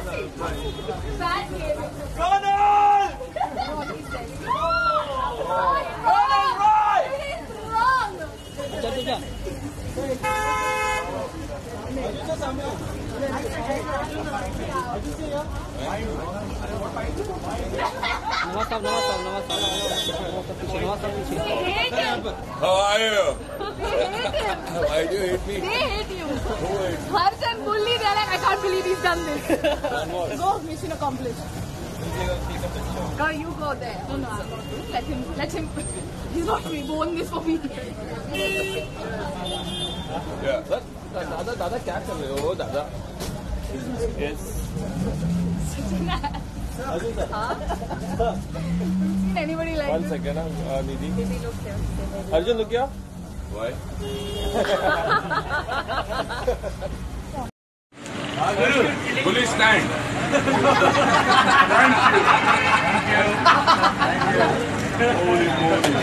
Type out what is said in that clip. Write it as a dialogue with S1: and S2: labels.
S1: Bad game.
S2: Ronald! Ronald, right!
S1: It is wrong.
S3: नमस्कार नमस्कार नमस्कार नमस्कार नमस्कार पीछे
S1: They hate him.
S4: How are you?
S1: They hate him.
S4: Why do you hate me?
S1: They hate you.
S4: Who hates
S1: Harsh and Bully, they're believe he's done this. go, mission accomplished. Girl, you go there. No, no, Let him, let him. He's not reborn this for me.
S4: yeah,
S2: that, that, Dada, Dada catch him. Oh, Dada. Yes. Such an ass. Huh?
S1: seen anybody like
S2: One second,
S1: this?
S2: uh, Nidhi.
S1: Nidhi, look here.
S2: Arjun, look here.
S4: Why? Guru. Thank. Thank you. Holy moly.